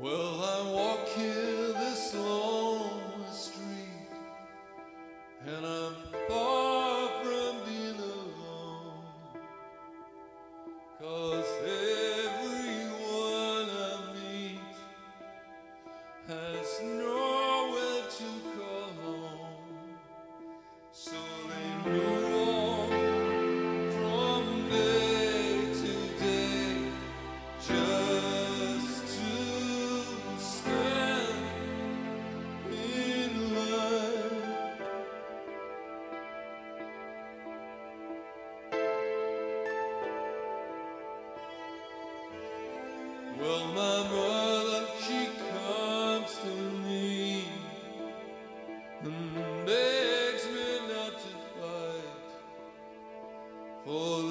Well,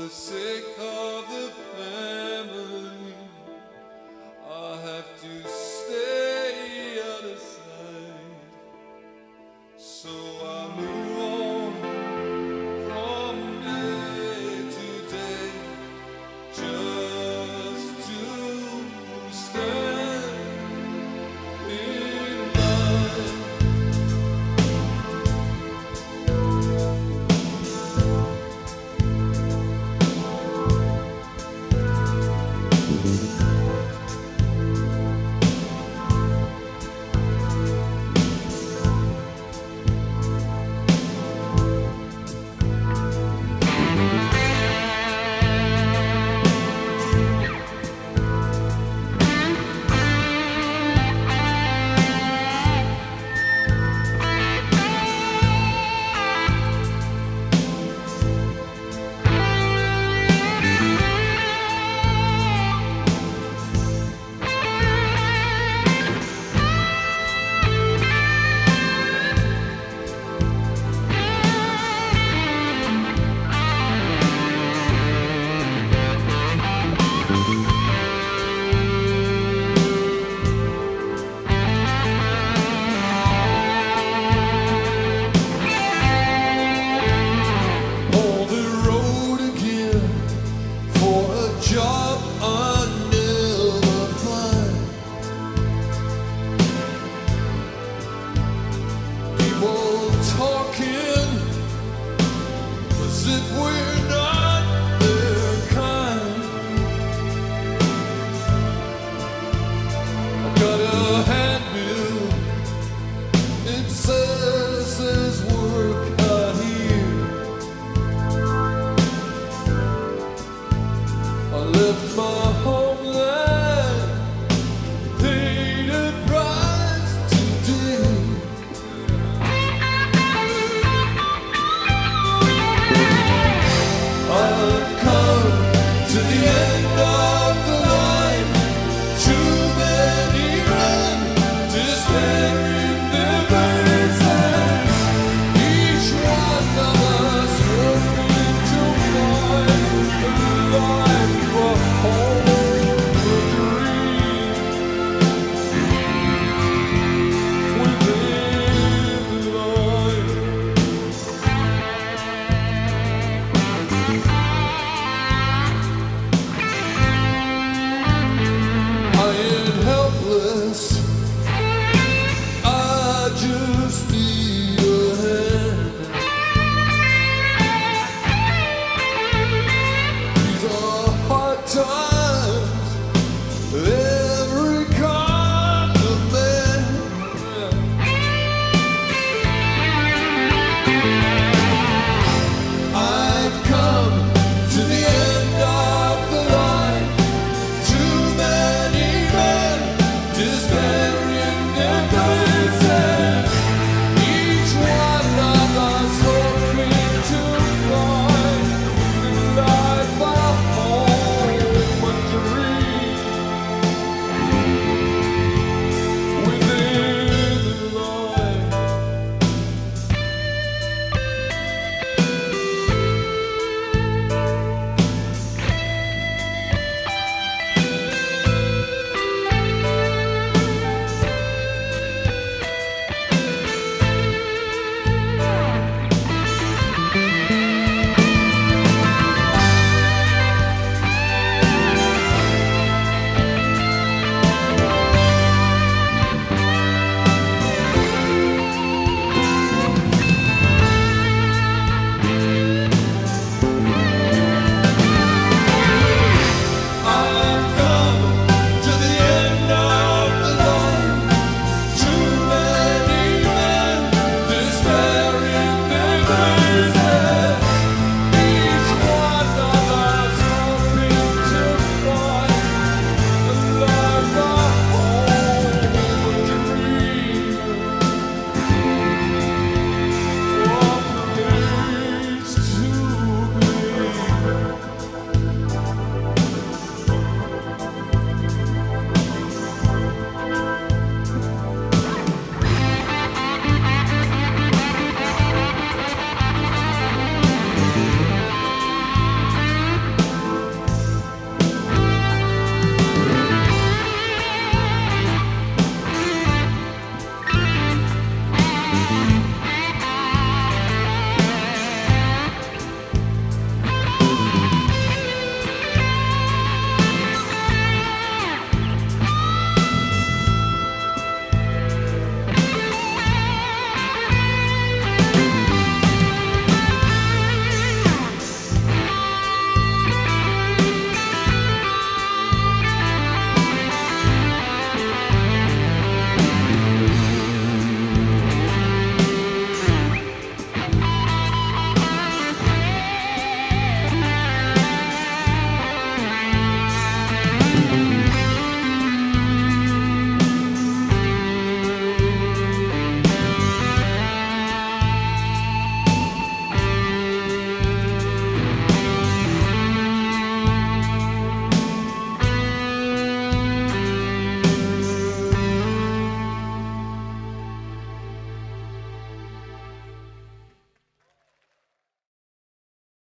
for left